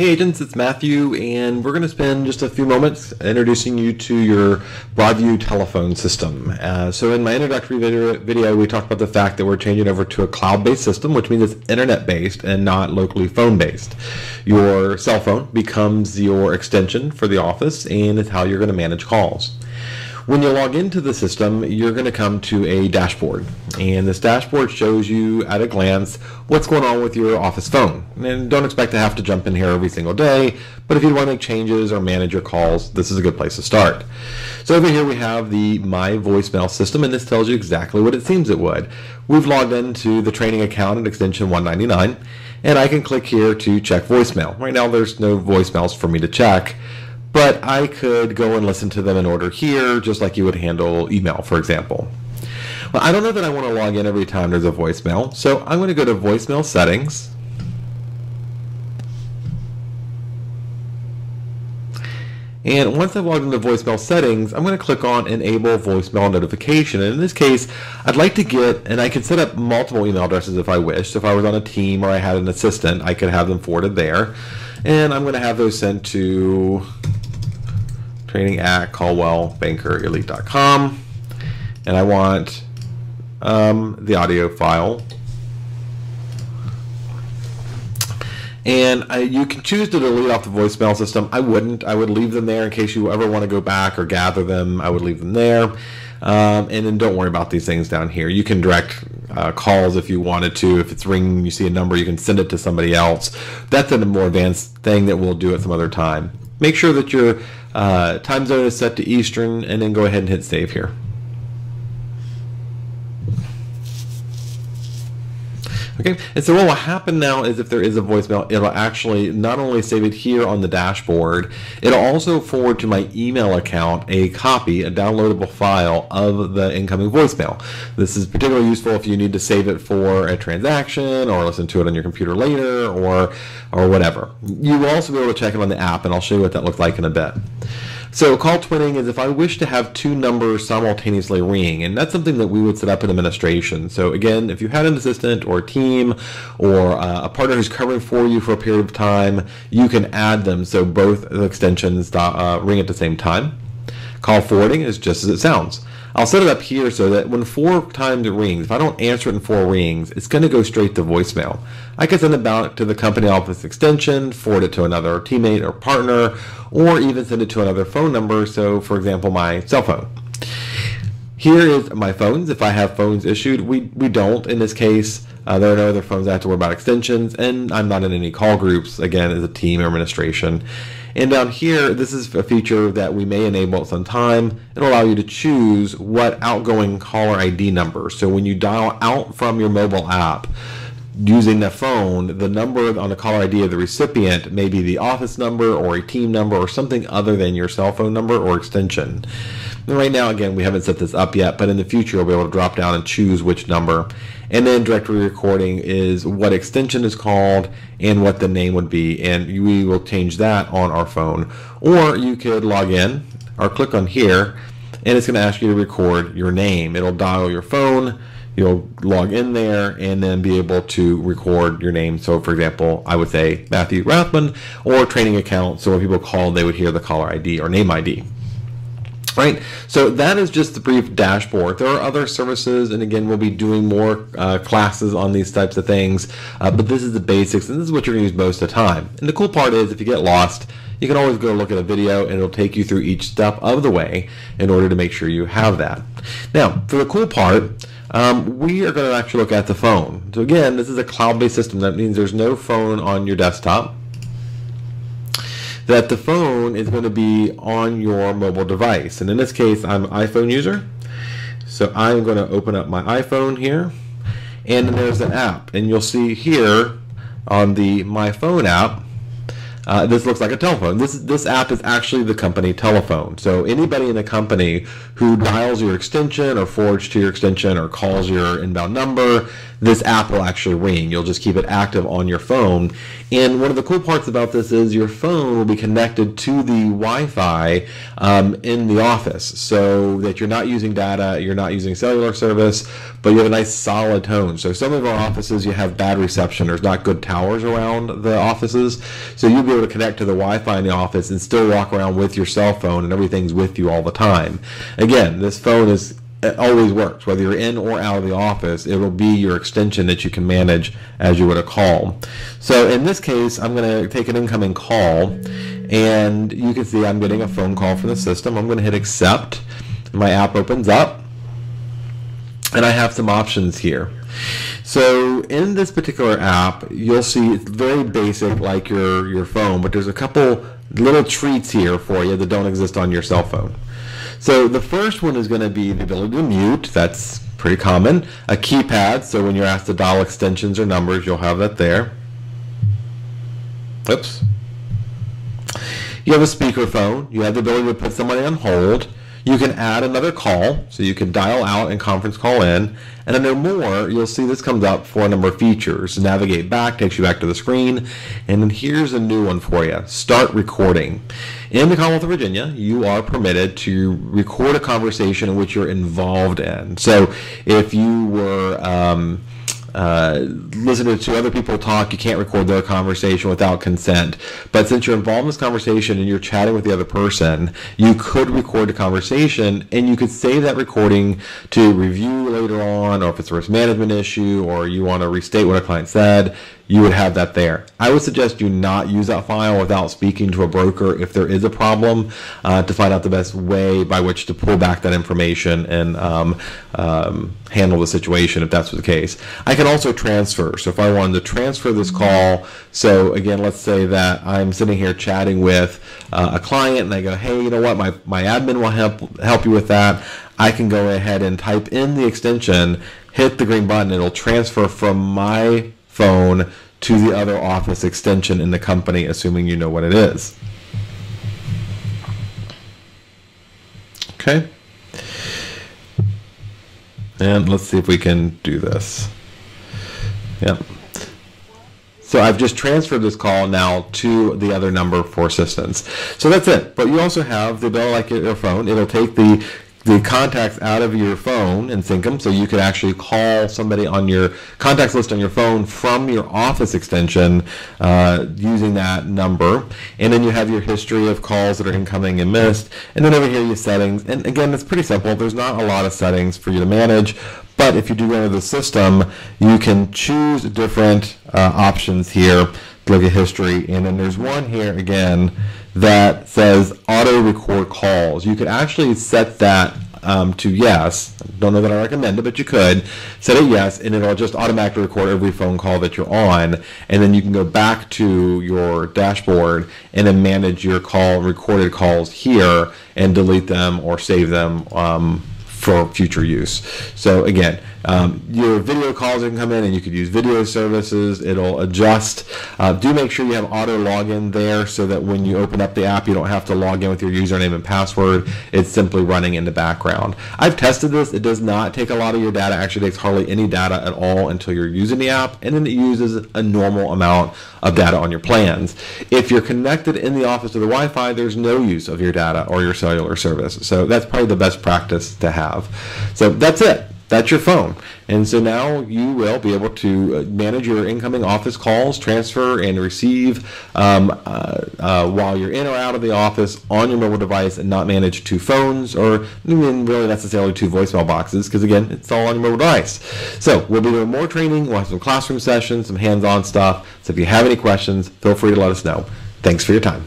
Hey agents, it's Matthew, and we're going to spend just a few moments introducing you to your Broadview telephone system. Uh, so in my introductory video, video, we talked about the fact that we're changing over to a cloud-based system, which means it's internet-based and not locally phone-based. Your cell phone becomes your extension for the office, and it's how you're going to manage calls. When you log into the system, you're going to come to a dashboard. And this dashboard shows you at a glance what's going on with your office phone. And don't expect to have to jump in here every single day, but if you want to make changes or manage your calls, this is a good place to start. So over here we have the My Voicemail system, and this tells you exactly what it seems it would. We've logged into the training account at extension 199, and I can click here to check voicemail. Right now there's no voicemails for me to check but I could go and listen to them in order here, just like you would handle email, for example. Well, I don't know that I want to log in every time there's a voicemail, so I'm going to go to voicemail settings. And once I've logged into voicemail settings, I'm going to click on enable voicemail notification. And in this case, I'd like to get, and I can set up multiple email addresses if I wish. If I was on a team or I had an assistant, I could have them forwarded there. And I'm going to have those sent to training at coldwellbankerelite.com. And I want um, the audio file. And I, you can choose to delete off the voicemail system. I wouldn't. I would leave them there in case you ever want to go back or gather them. I would leave them there. Um, and then don't worry about these things down here. You can direct uh, calls if you wanted to. If it's ringing, you see a number, you can send it to somebody else. That's a more advanced thing that we'll do at some other time. Make sure that your uh, time zone is set to Eastern, and then go ahead and hit save here. Okay, and so what will happen now is if there is a voicemail, it'll actually not only save it here on the dashboard, it'll also forward to my email account a copy, a downloadable file of the incoming voicemail. This is particularly useful if you need to save it for a transaction or listen to it on your computer later or or whatever. You will also be able to check it on the app, and I'll show you what that looks like in a bit. So call twinning is if I wish to have two numbers simultaneously ringing, and that's something that we would set up in administration. So again, if you had an assistant or a team or uh, a partner who's covering for you for a period of time, you can add them so both extensions uh, ring at the same time. Call forwarding is just as it sounds. I'll set it up here so that when four times it rings, if I don't answer it in four rings, it's going to go straight to voicemail. I can send it back to the company office extension, forward it to another teammate or partner, or even send it to another phone number. So, for example, my cell phone. Here is my phones. If I have phones issued, we, we don't in this case. Uh, there are no other phones I have to worry about extensions, and I'm not in any call groups, again, as a team or administration. And down here, this is a feature that we may enable at some time. It'll allow you to choose what outgoing caller ID number. So when you dial out from your mobile app, using the phone, the number on the caller ID of the recipient may be the office number or a team number or something other than your cell phone number or extension. And right now, again, we haven't set this up yet, but in the future, you'll be able to drop down and choose which number. And then directory recording is what extension is called and what the name would be. And we will change that on our phone. Or you could log in or click on here, and it's going to ask you to record your name. It'll dial your phone you'll log in there and then be able to record your name. So, for example, I would say Matthew Rathman or training account. So when people call, they would hear the caller ID or name ID. Right, so that is just the brief dashboard. There are other services, and again, we'll be doing more uh, classes on these types of things, uh, but this is the basics, and this is what you're going to use most of the time. And the cool part is, if you get lost, you can always go look at a video, and it'll take you through each step of the way in order to make sure you have that. Now, for the cool part, um, we are going to actually look at the phone. So again, this is a cloud-based system. That means there's no phone on your desktop. That the phone is going to be on your mobile device. And in this case, I'm an iPhone user. So I'm going to open up my iPhone here. And there's an app. And you'll see here on the My Phone app, uh, this looks like a telephone. This this app is actually the company telephone. So anybody in the company who dials your extension or forwards to your extension or calls your inbound number, this app will actually ring. You'll just keep it active on your phone. And one of the cool parts about this is your phone will be connected to the Wi-Fi um, in the office, so that you're not using data, you're not using cellular service, but you have a nice solid tone. So some of our offices you have bad reception. There's not good towers around the offices, so you'll be able to connect to the Wi-Fi in the office and still walk around with your cell phone, and everything's with you all the time. Again, this phone is it always works. Whether you're in or out of the office it'll be your extension that you can manage as you would a call. So in this case i'm going to take an incoming call and you can see i'm getting a phone call from the system. I'm going to hit accept. My app opens up and i have some options here. So in this particular app you'll see it's very basic like your your phone but there's a couple little treats here for you that don't exist on your cell phone so the first one is going to be the ability to mute. That's pretty common. A keypad, so when you're asked to dial extensions or numbers, you'll have that there. Oops. You have a speakerphone. You have the ability to put somebody on hold. You can add another call, so you can dial out and conference call in. And under more, you'll see this comes up for a number of features. Navigate back takes you back to the screen. And then here's a new one for you. Start recording. In the Commonwealth of Virginia, you are permitted to record a conversation in which you're involved in. So if you were... Um, uh, listening to other people talk, you can't record their conversation without consent. But since you're involved in this conversation and you're chatting with the other person, you could record the conversation and you could save that recording to review later on, or if it's a risk management issue, or you want to restate what a client said, you would have that there. I would suggest you not use that file without speaking to a broker if there is a problem uh, to find out the best way by which to pull back that information and um, um, handle the situation if that's the case. I can also transfer. So if I wanted to transfer this call, so again, let's say that I'm sitting here chatting with uh, a client and I go, hey, you know what, my, my admin will help, help you with that. I can go ahead and type in the extension, hit the green button, it'll transfer from my phone to the other office extension in the company, assuming you know what it is. Okay. And let's see if we can do this. Yep. So I've just transferred this call now to the other number for assistance. So that's it. But you also have the ability, like your phone, it'll take the the contacts out of your phone and sync them so you could actually call somebody on your contacts list on your phone from your office extension uh, using that number. And then you have your history of calls that are incoming and missed and then over here your settings. And again it's pretty simple. There's not a lot of settings for you to manage but if you do go into the system you can choose different uh, options here look at history and then there's one here again that says auto record calls. You could actually set that um, to yes. Don't know that I recommend it, but you could set it yes, and it'll just automatically record every phone call that you're on, and then you can go back to your dashboard and then manage your call recorded calls here and delete them or save them um, for future use. So again, um, your video calls can come in and you could use video services. It'll adjust. Uh, do make sure you have auto login there so that when you open up the app, you don't have to log in with your username and password. It's simply running in the background. I've tested this. It does not take a lot of your data. Actually takes hardly any data at all until you're using the app. And then it uses a normal amount of data on your plans. If you're connected in the office to the Wi-Fi, there's no use of your data or your cellular service. So that's probably the best practice to have. So that's it that's your phone. And so now you will be able to uh, manage your incoming office calls, transfer and receive um, uh, uh, while you're in or out of the office on your mobile device and not manage two phones or even really necessarily two voicemail boxes because again, it's all on your mobile device. So we'll be doing more training. We'll have some classroom sessions, some hands-on stuff. So if you have any questions, feel free to let us know. Thanks for your time.